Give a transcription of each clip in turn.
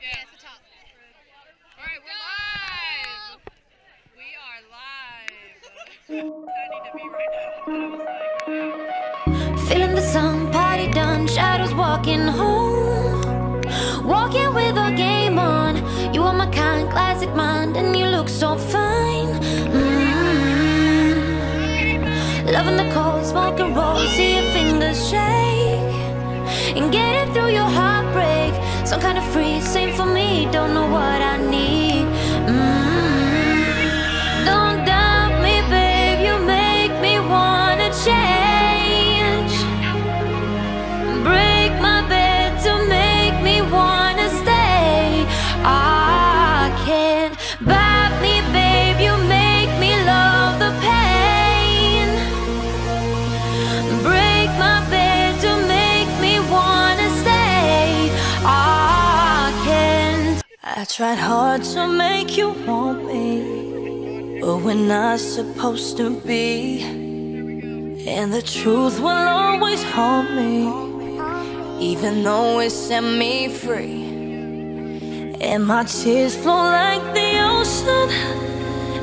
Yeah, it's the top. All right, we're live. We are live. Like, Feeling the sun, party done, shadows walking home. Walking with our game on. You are my kind, classic mind, and you look so fine. Mm. Loving the cold, smoke and roll, see your fingers shake. And getting through your heartbreak. Some kind of free, same for me, don't know what I need. I tried hard to make you want me, but we're not supposed to be. And the truth will always haunt me, even though it set me free. And my tears flow like the ocean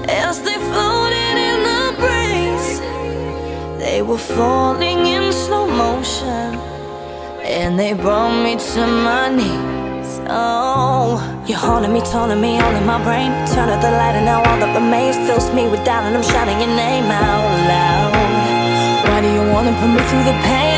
as they floated in the breeze. They were falling in slow motion, and they brought me to my knees. Oh, you're haunting me, taunting me, all in my brain. Turn out the light, and now all that remains fills me with doubt, and I'm shouting your name out loud. Why do you wanna put me through the pain?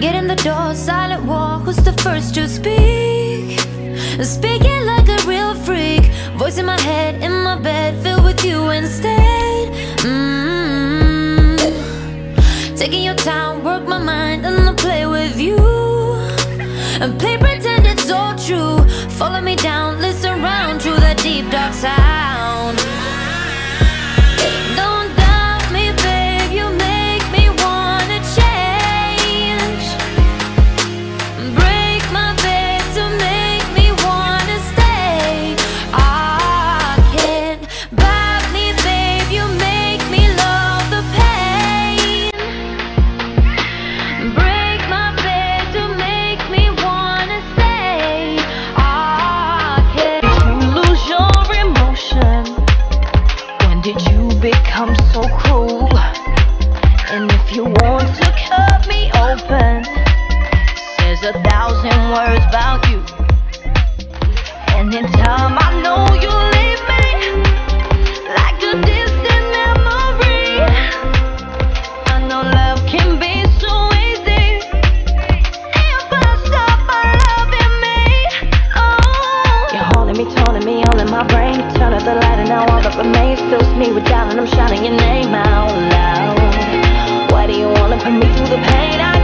Get in the door, silent war. Who's the first to speak? Speaking like a real freak. Voice in my head, in my bed, filled with you instead. Mm. Taking your time, work my mind, and I'll play with you. And play pretend it's all true. Follow me down, listen round through that deep dark sound. Haunting me, taunting me, all in my brain. Turn out the light, and now all that remains fills me with doubt, and I'm shouting your name out loud. Why do you wanna put me through the pain? I